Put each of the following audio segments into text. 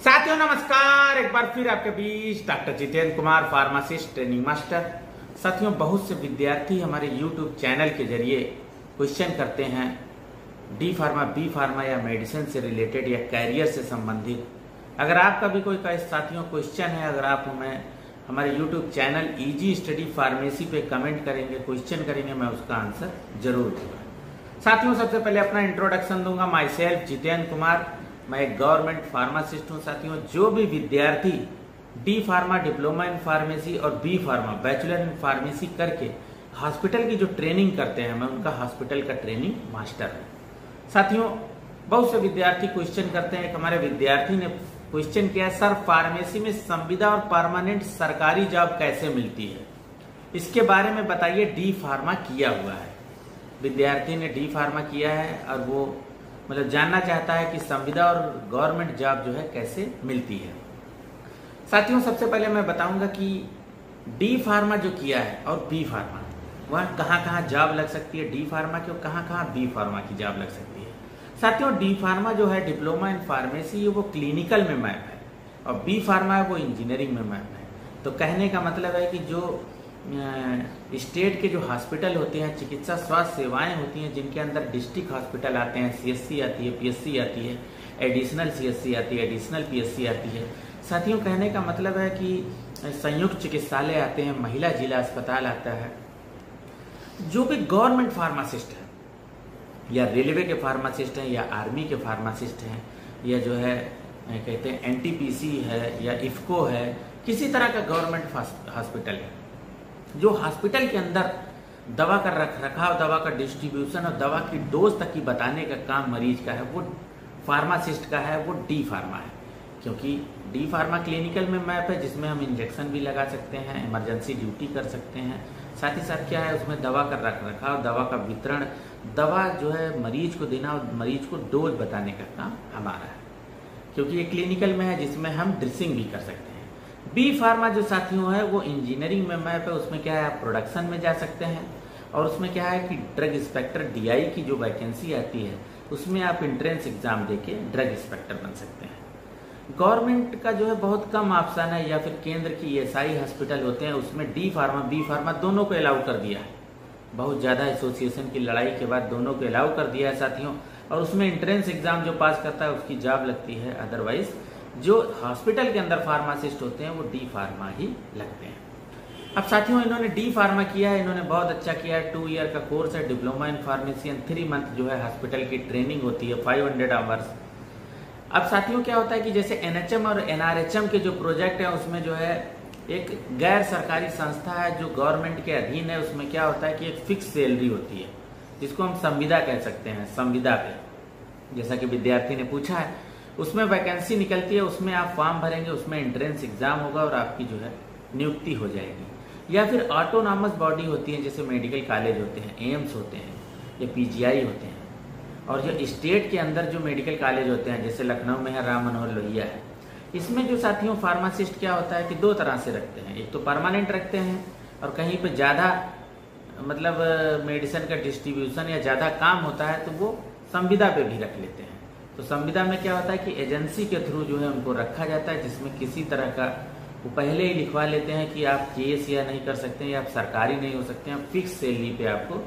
साथियों, नमस्कार। एक बार फिर आपके बीच doctor Jitendra Kumar, pharmacist, training master. साथियों, बहुत से विद्यार्थी हमारे यूट्यूब चैनल के ज़रिए क्वेश्चन करते हैं, डी फार्मा, बी फार्मा या मेडिसिन से रिलेटेड या कैरियर से संबंधित। अगर आपका भी कोई साथियों क्वेश्चन है, अगर आप हमें, हमारे YouTube channel easy study pharmacy पे कमेंट करेंगे क्वेश्चन करेंगे, मैं उसका आंसर ज़रूर दूँगा। साथियों, सबसे पहले अपना इंट्रोडक्शन दूँगा। Myself Jitendra Kumar. मैं एक गवर्नमेंट फार्मासिस्ट हूँ, साथियों। जो भी विद्यार्थी D pharma, diploma in pharmacy और B pharma, bachelor in pharmacy करके हॉस्पिटल की जो ट्रेनिंग करते हैं, मैं उनका हॉस्पिटल का ट्रेनिंग मास्टर हूँ। साथियों, बहुत से विद्यार्थी क्वेश्चन करते हैं। कि हमारे विद्यार्थी ने क्वेश्चन किया है सर, फार्मेसी में संविदा और परमानेंट सरकारी जॉब कैसे मिलती है? इसके बारे में बताइए, डी फार्मा किया हुआ है। विद्यार्थी ने डी फार्मा किया है और वो मतलब जानना चाहता है कि संविदा और गवर्नमेंट जॉब जो है कैसे मिलती है। साथियों, सबसे पहले मैं बताऊँगा कि डी फार्मा जो किया है और बी फार्मा, वह कहाँ कहाँ जॉब लग सकती है, डी फार्मा की और कहाँ कहाँ बी फार्मा की जॉब लग सकती है। साथियों, डी फार्मा जो है डिप्लोमा इन फार्मेसी वो क्लिनिकल में मैप है और बी फार्मा है वो इंजीनियरिंग में मैप है। तो कहने का मतलब है कि जो स्टेट के जो हॉस्पिटल होते हैं, चिकित्सा स्वास्थ्य सेवाएँ होती हैं, जिनके अंदर डिस्ट्रिक्ट हॉस्पिटल आते हैं, सीएससी आती है, पीएससी आती है, एडिशनल सीएससी आती है, एडिशनल पीएससी आती है। साथियों, कहने का मतलब है कि संयुक्त चिकित्सालय आते हैं, महिला जिला अस्पताल आता है। जो भी गवर्नमेंट फार्मासिस्ट है, या रेलवे के फार्मासिस्ट हैं, या आर्मी के फार्मासिस्ट हैं, या जो है, कहते हैं एनटीपीसी है, या इफ्को है, किसी तरह का गवर्नमेंट हॉस्पिटल है। जो हॉस्पिटल के अंदर दवा का रख रखाव दवा का डिस्ट्रीब्यूशन और दवा की डोज तक की बताने का काम मरीज़ का है, वो फार्मासिस्ट का है, वो डी फार्मा है। क्योंकि डी फार्मा क्लिनिकल में मैप है, जिसमें हम इंजेक्शन भी लगा सकते हैं, इमरजेंसी ड्यूटी कर सकते हैं। साथ ही साथ क्या है, उसमें दवा का रख रखाव दवा का वितरण, दवा जो है मरीज़ को देना और मरीज़ को डोज बताने का काम हमारा है। क्योंकि ये क्लिनिकल में है, जिसमें हम ड्रेसिंग भी कर सकते हैं। बी फार्मा जो साथियों है, वो इंजीनियरिंग में मैप है, उसमें क्या है, आप प्रोडक्शन में जा सकते हैं। और उसमें क्या है कि ड्रग इंस्पेक्टर डीआई की जो वैकेंसी आती है, उसमें आप इंट्रेंस एग्ज़ाम देके ड्रग इंस्पेक्टर बन सकते हैं। गवर्नमेंट का जो है, बहुत कम ऑप्शन है, या फिर केंद्र की एस हॉस्पिटल होते हैं, उसमें डी फार्मा बी फार्मा दोनों को अलाउ कर दिया है। बहुत ज़्यादा एसोसिएशन की लड़ाई के बाद दोनों को अलाउ कर दिया है साथियों। और उसमें इंट्रेंस एग्ज़ाम जो पास करता है, उसकी जॉब लगती है अदरवाइज़ जो हॉस्पिटल के अंदर फार्मासिस्ट होते हैं, वो डी फार्मा ही लगते हैं। अब साथियों, इन्होंने डी फार्मा किया है, इन्होंने बहुत अच्छा किया है। टू ईयर का कोर्स है diploma in pharmacy and three month जो है हॉस्पिटल की ट्रेनिंग होती है फाइव हंड्रेड आवर्स अब साथियों, क्या होता है कि जैसे एनएचएम और एनआरएचएम के जो प्रोजेक्ट है, उसमें जो है एक गैर सरकारी संस्था है, जो गवर्नमेंट के अधीन है, उसमें क्या होता है कि एक फिक्स सैलरी होती है, जिसको हम संविदा कह सकते हैं, संविदा पे। जैसा कि विद्यार्थी ने पूछा है उसमें वैकेंसी निकलती है, उसमें आप फॉर्म भरेंगे, उसमें एंट्रेंस एग्ज़ाम होगा और आपकी जो है नियुक्ति हो जाएगी। या फिर ऑटोनॉमस बॉडी होती है, जैसे मेडिकल कॉलेज होते हैं एम्स होते हैं, या पीजीआई होते हैं। और जो स्टेट के अंदर जो मेडिकल कॉलेज होते हैं, जैसे लखनऊ में है, राम मनोहर लोहिया है, इसमें जो साथियों फार्मासिस्ट क्या होता है कि दो तरह से रखते हैं। एक तो परमानेंट रखते हैं और कहीं पे ज़्यादा मतलब मेडिसिन का डिस्ट्रीब्यूशन या ज़्यादा काम होता है तो वो संविदा पे भी रख लेते हैं। तो संविदा में क्या होता है कि एजेंसी के थ्रू जो है उनको रखा जाता है, जिसमें किसी तरह का वो पहले ही लिखवा लेते हैं कि आप केस या नहीं कर सकते हैं या आप सरकारी नहीं हो सकते हैं फिक्स सैलरी पे आपको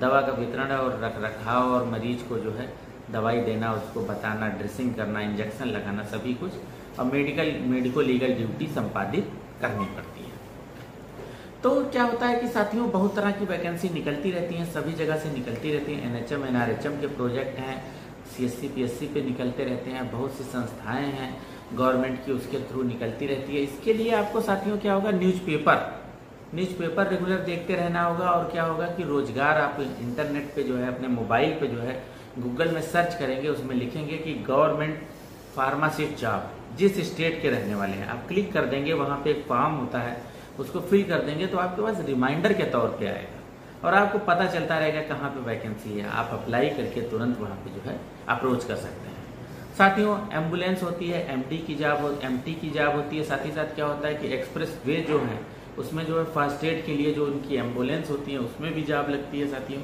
दवा का वितरण और रख रखाव और मरीज़ को जो है दवाई देना, उसको बताना, ड्रेसिंग करना, इंजेक्शन लगाना, सभी कुछ और मेडिकल, मेडिको लीगल ड्यूटी संपादित करनी पड़ती है। तो क्या होता है कि साथियों, बहुत तरह की वैकेंसी निकलती रहती हैं, सभी जगह से निकलती रहती हैं। एनएचएम, एनआरएचएम के प्रोजेक्ट हैं सीएससी पीएससी पे निकलते रहते हैं, बहुत सी संस्थाएँ हैं गवर्नमेंट की उसके थ्रू निकलती रहती है। इसके लिए आपको साथियों क्या होगा? न्यूज़पेपर न्यूज़पेपर रेगुलर देखते रहना होगा और क्या होगा कि रोज़गार आप इंटरनेट पे जो है, अपने मोबाइल पे जो है गूगल में सर्च करेंगे, उसमें लिखेंगे कि गवर्नमेंट फार्मासिस्ट जॉब जिस स्टेट के रहने वाले हैं। आप क्लिक कर देंगे, वहाँ पे एक फॉर्म होता है, उसको फिल कर देंगे तो आपके पास रिमाइंडर के तौर पे आएगा। और आपको पता चलता रहेगा कहाँ पे वैकेंसी है। आप अप्लाई करके तुरंत वहाँ पे जो है अप्रोच कर सकते हैं। साथियों एंबुलेंस होती है एमडी की जॉब एमटी की जॉब होती है। साथ ही साथ क्या होता है कि एक्सप्रेस वे जो है, उसमें जो है फ़र्स्ट एड के लिए जो उनकी एंबुलेंस होती है, उसमें भी जॉब लगती है साथियों।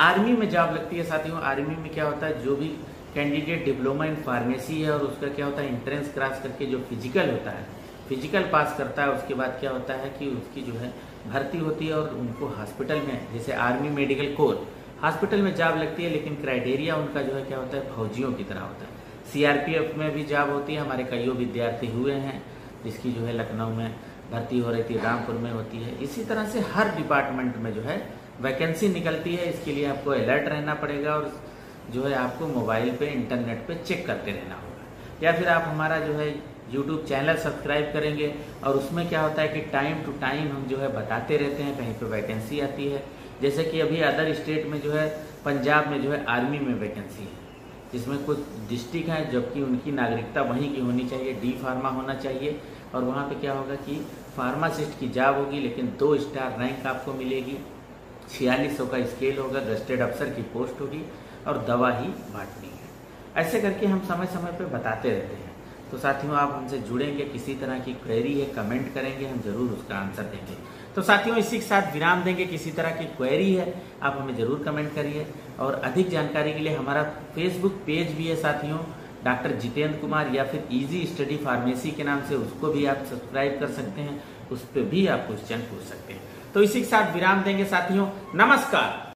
आर्मी में जॉब लगती है साथियों। आर्मी में क्या होता है, जो भी कैंडिडेट डिप्लोमा इन फार्मेसी है और उसका क्या होता है इंट्रेंस क्रॉस करके जो फ़िज़िकल होता है फ़िज़िकल पास करता है, उसके बाद क्या होता है कि उसकी जो है भर्ती होती है और उनको हॉस्पिटल में, जैसे आर्मी मेडिकल कोर, हॉस्पिटल में जॉब लगती है, लेकिन क्राइटेरिया उनका जो है, क्या होता है, फौजियों की तरह होता है। सीआरपीएफ में भी जॉब होती है, हमारे कईयों विद्यार्थी हुए हैं, जिसकी जो है, लखनऊ में भर्ती हो रही थी, रामपुर में होती है। इसी तरह से हर डिपार्टमेंट में जो है, वैकेंसी निकलती है, इसके लिए आपको अलर्ट रहना पड़ेगा और जो है, आपको मोबाइल पे, इंटरनेट पे चेक करते रहना होगा। या फिर आप हमारा जो है यूट्यूब चैनल सब्सक्राइब करेंगे और उसमें क्या होता है कि टाइम टू टाइम हम जो है बताते रहते हैं, कहीं पे वैकेंसी आती है। जैसे कि अभी अदर स्टेट में जो है, पंजाब में जो है आर्मी में वैकेंसी है। जिसमें कुछ डिस्ट्रिक्ट हैं, जबकि उनकी नागरिकता वहीं की होनी चाहिए डी फार्मा होना चाहिए। और वहाँ पे क्या होगा कि फार्मासिस्ट की जॉब होगी, लेकिन दो स्टार रैंक आपको मिलेगी। छियालीस का स्केल होगा गस्टेड अफसर की पोस्ट होगी और दवा ही बांटनी है। ऐसे करके हम समय समय पर बताते रहते हैं। तो साथियों, आप हमसे जुड़ेंगे, किसी तरह की क्वेरी है कमेंट करेंगे, हम ज़रूर उसका आंसर देंगे। तो साथियों, इसी के साथ विराम देंगे, किसी तरह की क्वेरी है, आप हमें ज़रूर कमेंट करिए। और अधिक जानकारी के लिए हमारा फेसबुक पेज भी है साथियों, डॉक्टर जितेंद्र कुमार, या फिर इजी स्टडी फार्मेसी के नाम से उसको भी आप सब्सक्राइब कर सकते हैं, उस पर भी आप क्वेश्चन पूछ सकते हैं। तो इसी के साथ विराम देंगे साथियों, नमस्कार।